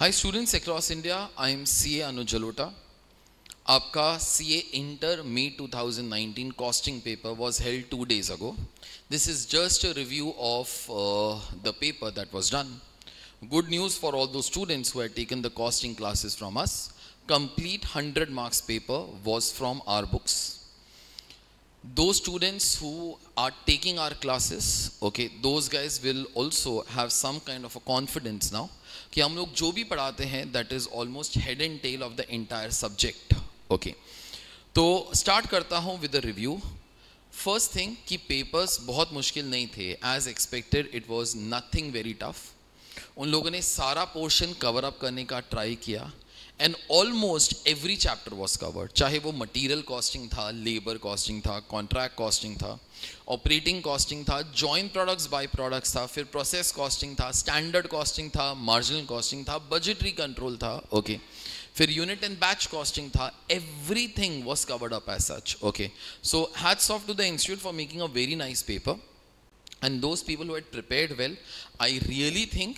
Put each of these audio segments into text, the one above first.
Hi students across India, I am CA Anuj Jalota. आपका C A inter May 2019 costing paper was held two days ago this is just a review of the paper that was done good news for all those students who had taken the costing classes from us complete 100 marks paper was from our books Those students who are taking our classes, okay, those guys will also have some kind of a confidence now कि हम लोग जो भी पढ़ाते हैं that is almost head and tail of the entire subject okay तो start करता हूँ with the review first thing कि पेपर्स बहुत मुश्किल नहीं थे. As expected it was nothing very tough उन लोगों ने सारा पोर्शन कवर अप करने का ट्राई किया. And almost every chapter was covered चाहे वो मटीरियल कॉस्टिंग था लेबर कॉस्टिंग था कॉन्ट्रैक्ट कॉस्टिंग था ऑपरेटिंग कॉस्टिंग था जॉइंट प्रोडक्ट्स बाय प्रोडक्ट्स था, फिर प्रोसेस कॉस्टिंग था स्टैंडर्ड कॉस्टिंग था मार्जिनल कॉस्टिंग था बजटरी कंट्रोल था ओके okay. फिर यूनिट एंड बैच कॉस्टिंग था everything was covered up as such okay so hats off to the institute for making a very nice paper and those people who had prepared well I really think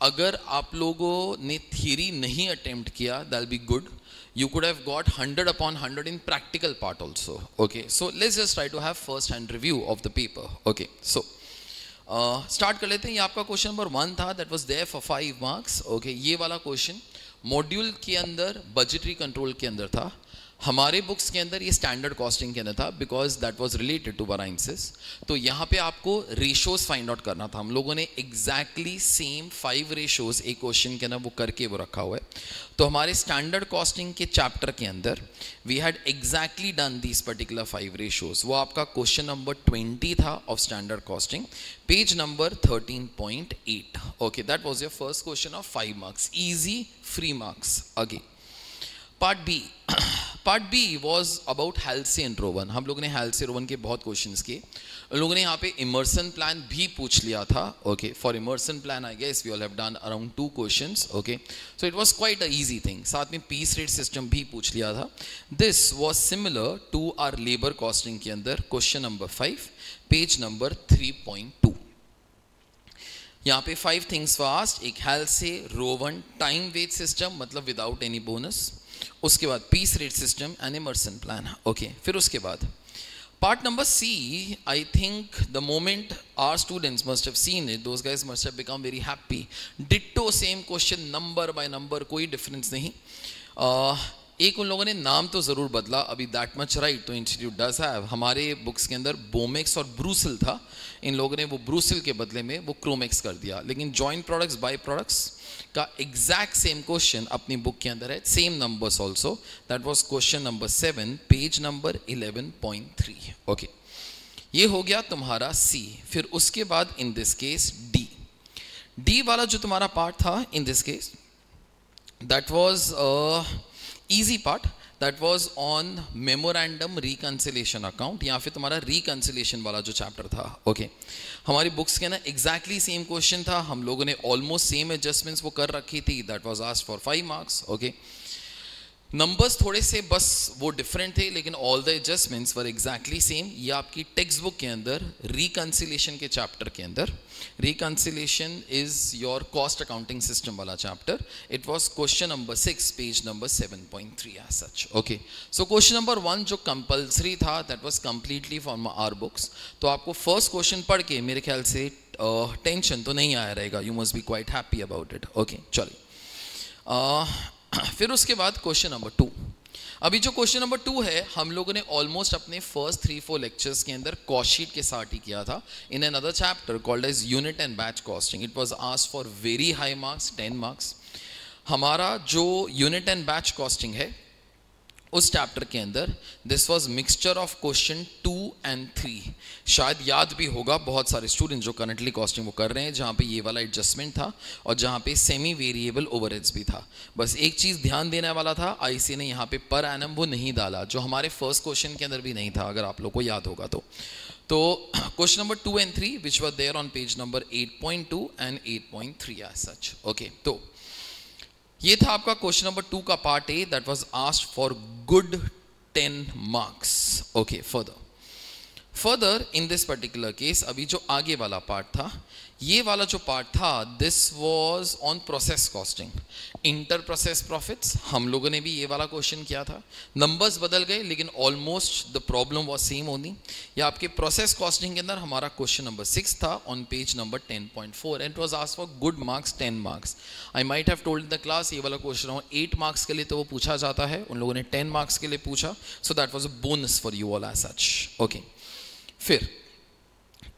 अगर आप लोगों ने theory नहीं attempt किया that'll be good you could have got 100 upon 100 in practical part also, okay? So, let's just try to have first hand review of the paper, okay? So start कर लेते हैं। ये आपका क्वेश्चन नंबर वन था that was there for five marks okay ये वाला question module के अंदर बजटरी कंट्रोल के अंदर था। हमारे बुक्स के अंदर ये स्टैंडर्ड कॉस्टिंग के अंदर था because that was related to variances तो यहाँ पे आपको रेशोज फाइंड आउट करना था। हम लोगों ने एग्जैक्टली सेम फाइव रेशोज एक क्वेश्चन के अंदर वो करके वो रखा हुआ है। तो हमारे स्टैंडर्ड कॉस्टिंग के चैप्टर के अंदर we had exactly done this particular five ratios वो आपका क्वेश्चन नंबर ट्वेंटी था of standard costing page number thirteen point eight okay that was your first question of five marks easy free marks again part B part B was about Halsey and Rowan हम लोगों ने Halsey Rowan के बहुत question किए। लोगों ने यहाँ पे इमर्सन प्लान भी पूछ लिया था। Okay for Emerson plan I guess we all have done around two question okay so it was quite a easy thing साथ में पीस रेट सिस्टम भी पूछ लिया था। This was similar to our labour costing के अंदर question number five page number three point two यहाँ पे फाइव थिंग्स फास्ट एक Halsey Rowan time wage system मतलब विदाउट एनी बोनस उसके बाद piece rate system and Emerson plan okay फिर उसके बाद part number C I think the moment our students must have seen it those guys must have become very happy ditto same question number by number कोई difference नहीं. एक उन लोगों ने नाम तो ज़रूर बदला, अभी दैट मच राइट तो इंस्टीट्यूट डज हैव हमारे बुक्स के अंदर बोमेक्स और ब्रूसिल था, इन लोगों ने वो ब्रूसिल के बदले में वो क्रोमेक्स कर दिया। लेकिन जॉइंट प्रोडक्ट्स बाय प्रोडक्ट्स का एग्जैक्ट सेम क्वेश्चन अपनी बुक के अंदर है same numbers also that was question number seven page number eleven point three okay ये हो गया तुम्हारा सी फिर उसके बाद in this case D D वाला जो तुम्हारा पार्ट था in this case that was easy part that was on memorandum reconciliation account या फिर तुम्हारा reconciliation वाला जो चैप्टर था, okay. हमारी बुक्स के ना एग्जैक्टली सेम क्वेश्चन था, हम लोगों ने ऑलमोस्ट सेम एडजस्टमेंट्स वो कर रखी थी that was asked for five marks okay numbers थोड़े से बस वो डिफरेंट थे लेकिन all the adjustments were exactly same ये आपकी टेक्स्ट बुक के अंदर रिकन्सिलेशन के चैप्टर के अंदर. Reconciliation is your cost accounting system वाला chapter it was question number six page number seven point three as such okay so question number one जो compulsory था that was completely from our books तो आपको first question पढ़ के मेरे ख्याल से टेंशन uh, तो नहीं आया रहेगा. You must be quite happy about it okay चलिए. फिर उसके बाद क्वेश्चन नंबर टू। अभी जो क्वेश्चन नंबर टू है, हम लोगों ने ऑलमोस्ट अपने फ़र्स्ट थ्री फोर लेक्चर्स के अंदर कॉशीट के साथ ही किया था। In an other chapter called as unit and batch costing it was asked for very high marks ten marks हमारा जो यूनिट एंड बैच कॉस्टिंग है उस चैप्टर के अंदर this was mixture of question two and three शायद याद भी होगा, बहुत सारे स्टूडेंट जो करंटली कॉस्टिंग वो कर रहे हैं, जहाँ पे ये वाला एडजस्टमेंट था और जहाँ पे सेमी वेरिएबल ओवरहेड्स भी था। बस एक चीज़ ध्यान देने वाला था आईसी ने यहाँ पे पर एनम वो नहीं डाला, जो हमारे फ़र्स्ट क्वेश्चन के अंदर भी नहीं था, अगर आप लोग को याद होगा तो। तो question number two and three which were there on page number eight point two and eight point three as such okay ये था आपका क्वेश्चन नंबर टू का part A that was asked for good ten marks okay further further in this particular case अभी जो आगे वाला part था, ये वाला जो पार्ट था this was on process costing inter process profits हम लोगों ने भी ये वाला क्वेश्चन किया था। नंबर्स बदल गए, लेकिन almost the problem was same only या आपके प्रोसेस कॉस्टिंग के अंदर हमारा क्वेश्चन नंबर सिक्स था on page number ten point four and was asked for good marks ten marks I might have told the class ये वाला question हो eight marks के लिए तो वो पूछा जाता है, उन लोगों ने टेन मार्क्स के लिए पूछा so that was a bonus for you all as such okay फिर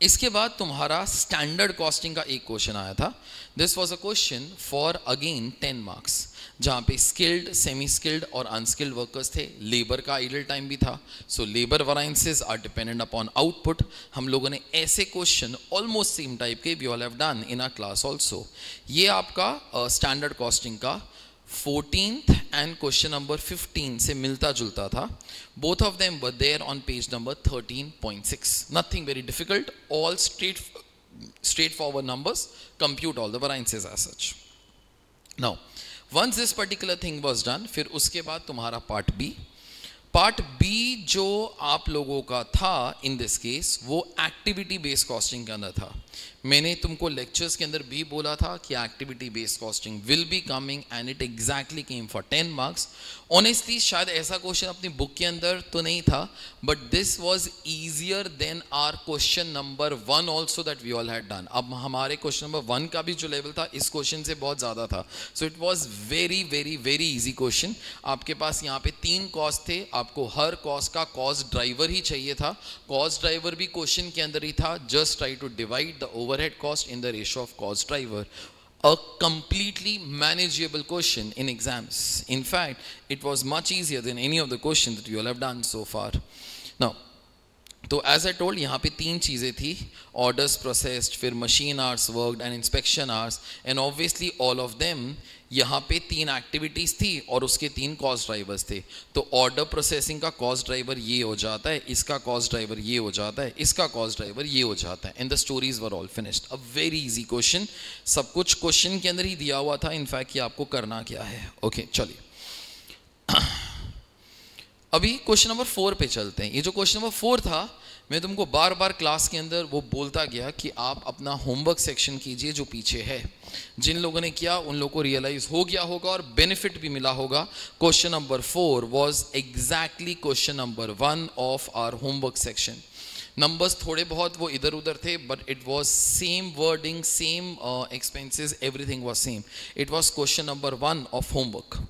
इसके बाद तुम्हारा स्टैंडर्ड कॉस्टिंग का एक क्वेश्चन आया था। This was a question for again ten marks जहाँ पे स्किल्ड सेमी स्किल्ड और अनस्किल्ड वर्कर्स थे। लेबर का आइडल टाइम भी था। So labour variances are dependent upon output हम लोगों ने ऐसे क्वेश्चन ऑलमोस्ट सेम टाइप के we all have done in a class also ये आपका स्टैंडर्ड uh, कॉस्टिंग का फोर्टीन एंड क्वेश्चन नंबर 15 से मिलता जुलता था। Both of them were there on page number 13.6 nothing very difficult all straight straight forward numbers compute all the variances ah such now once this particular thing was done फिर उसके बाद तुम्हारा part B part B जो आप लोगों का था in this case वो एक्टिविटी बेस्ड कॉस्टिंग के अंदर था। मैंने तुमको लेक्चर्स के अंदर भी बोला था कि activity based costing will be coming and it exactly came for ten marks honestly शायद ऐसा क्वेश्चन अपनी बुक के अंदर तो नहीं था but this was easier than our question number one also that we all had done अब हमारे क्वेश्चन नंबर वन का भी जो लेवल था, इस क्वेश्चन से बहुत ज़्यादा था। So it was very very very easy question आपके पास यहाँ पे तीन कॉस्ट थे आपको हर कॉस का कॉज ड्राइवर ही चाहिए था। कॉस ड्राइवर भी क्वेश्चन के अंदर ही था। Just try to divide the overhead cost in the ratio of cost driver a completely manageable question in exams in fact it was much easier than any of the question so far now तो as I told यहाँ पे तीन चीज़ें थी orders processed फिर machine hours worked and inspection hours and obviously all of them यहाँ पे तीन एक्टिविटीज़ थी और उसके तीन कॉस्ट ड्राइवर्स थे। तो ऑर्डर प्रोसेसिंग का कॉस्ट ड्राइवर ये हो जाता है इसका कॉस्ट ड्राइवर ये हो जाता है इसका कॉस्ट ड्राइवर ये हो जाता है। And the stories were all finished a very easy question सब कुछ क्वेश्चन के अंदर ही दिया हुआ था इनफैक्ट कि आपको करना क्या है। ओके okay, चलिए। अभी क्वेश्चन नंबर फोर पे चलते हैं। ये जो क्वेश्चन नंबर फोर था, मैं तुमको बार बार क्लास के अंदर वो बोलता गया कि आप अपना होमवर्क सेक्शन कीजिए जो पीछे है। जिन लोगों ने किया, उन लोगों को रियलाइज़ हो गया होगा और बेनिफिट भी मिला होगा। Question number four was exactly question number one of our homework section numbers थोड़े बहुत वो इधर उधर थे but it was same wording same expenses everything was same it was question number one of homework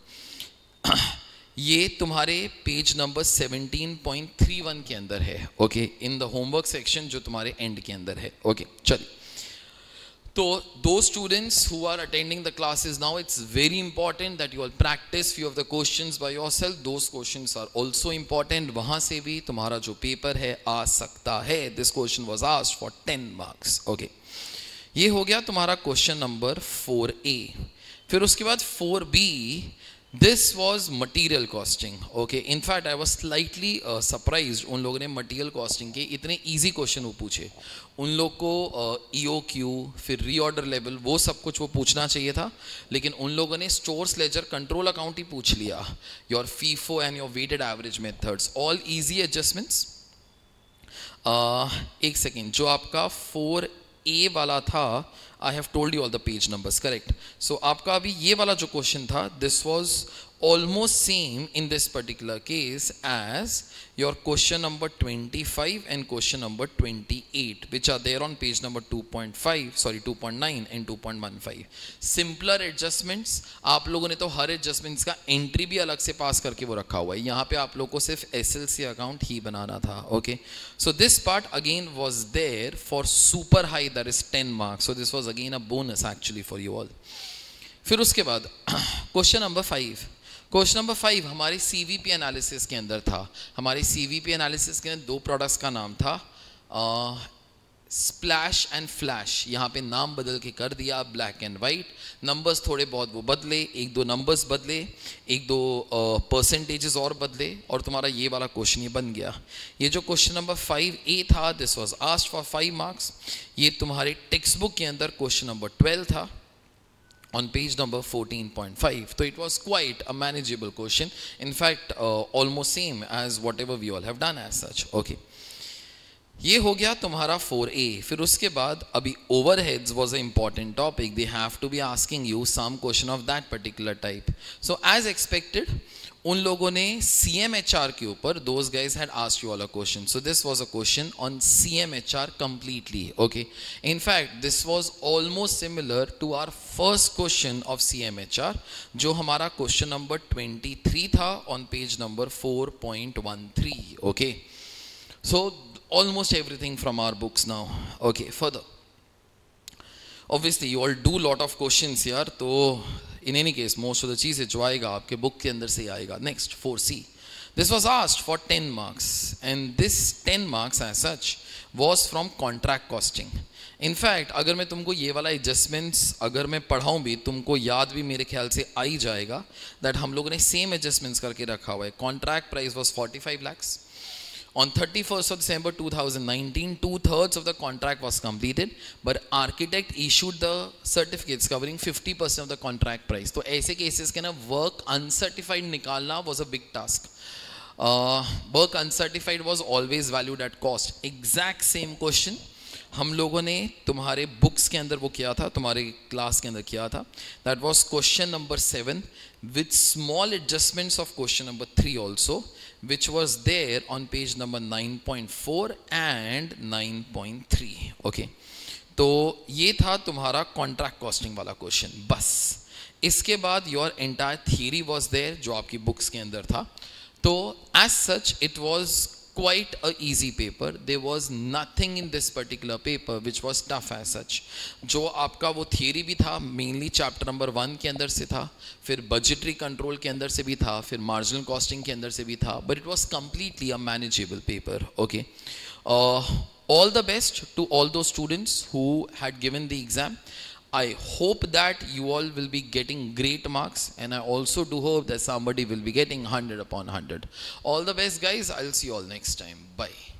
ये तुम्हारे पेज नंबर 17.31 के अंदर है okay in the homework section जो तुम्हारे एंड के अंदर है ओके चलिए। तो to students who are attending the classes now it's very important that you all practice few of the questions by yourself those questions are also important वहाँ से भी तुम्हारा जो पेपर है, आ सकता है। This question was asked for 10 marks okay ये हो गया तुम्हारा क्वेश्चन नंबर 4a फिर उसके बाद 4b this was material costing okay in fact I was slightly surprise उन लोगों ने मटीरियल कॉस्टिंग के इतने ईजी क्वेश्चन वो पूछे। उन लोग को ई ओ क्यू फिर रीऑर्डर लेवल वो सब कुछ वो पूछना चाहिए था। लेकिन उन लोगों ने स्टोर्स लेजर कंट्रोल अकाउंट ही पूछ लिया। Your FIFO and your weighted average methods all easy adjustments एक सेकेंड जो आपका फोर ए वाला था I have told you all the page numbers, correct? So आपका अभी ये वाला जो question था, this was almost same in this particular case as your question number 25 and question number 28 which are there on page number 2.5 sorry 2.9 and 2.15 simpler adjustments आप लोगों ने तो हर adjustments का entry भी अलग से pass करके वो रखा हुआ है यहाँ पे आप लोगों को सिर्फ़ SLC account ही बनाना था okay so this part again was there for super high that is 10 marks so this was again a bonus actually for you all फिर उसके बाद question number five question number five, हमारी CVP analysis के अंदर था। हमारी CVP analysis के अंदर दो प्रोडक्ट्स का नाम था स्प्लैश एंड फ्लैश यहाँ पे नाम बदल के कर दिया ब्लैक एंड वाइट नंबर्स थोड़े बहुत वो बदले, एक दो नंबर्स बदले, एक दो परसेंटेजेस और बदले, और तुम्हारा ये वाला क्वेश्चन ये बन गया। ये जो क्वेश्चन नंबर फाइव ए था this was asked for five marks ये तुम्हारे टेक्स्ट बुक के अंदर क्वेश्चन नंबर ट्वेल्व था। On page number 14.5 so it was quite a manageable question in fact uh, almost same as whatever we all have done as such okay ये हो गया तुम्हारा 4A फिर उसके बाद अभी overheads was a important topic they have to be asking you some question of that particular type so as expected उन लोगों ने सी एम एच के ऊपर those guys had asked you all a question so this was a question on C completely okay in fact this was almost similar to our first question of C जो हमारा question number twenty three था on page number four point one three okay so almost everything from our books now okay further obviously you all do lot of question यार तो in any case most of the चीज़ें जो आएगा आपके book के अंदर से ही आएगा next 4C this was asked for 10 marks and this 10 marks as such was from contract costing in fact अगर मैं तुमको ये वाला adjustments अगर मैं पढ़ाऊँ भी तुमको याद भी मेरे ख्याल से आ ही जाएगा that हम लोगों ने same adjustments करके रखा हुआ है contract price was 45 lakhs On 31st of December 2019, two thirds of the contract was completed, but architect issued the certificates covering 50% of the contract price. तो ऐसे cases के ना work uncertified निकालना was a big task. Uh, work uncertified was always valued at cost. Exact same question. हम लोगों ने तुम्हारे books के अंदर वो किया था तुम्हारे क्लास के अंदर किया था that was question number seven with small adjustments of question number three also which was there on page number 9.4 and 9.3 okay. तो ये था तुम्हारा कॉन्ट्रैक्ट कॉस्टिंग वाला क्वेश्चन बस. इसके बाद your entire theory was there जो आपकी बुक्स के अंदर था. तो as such it was quite a easy paper there was nothing in this particular paper which was tough as such जो आपका वो थियरी भी था मेनली चैप्टर नंबर वन के अंदर से था फिर बजटरी कंट्रोल के अंदर से भी था फिर मार्जिनल कॉस्टिंग के अंदर से भी था but it was completely a manageable paper okay all the best to all those students who had given the exam I hope that you all will be getting great marks and I also do hope that somebody will be getting 100 upon 100. All the best guys. I'll see you all next time. Bye.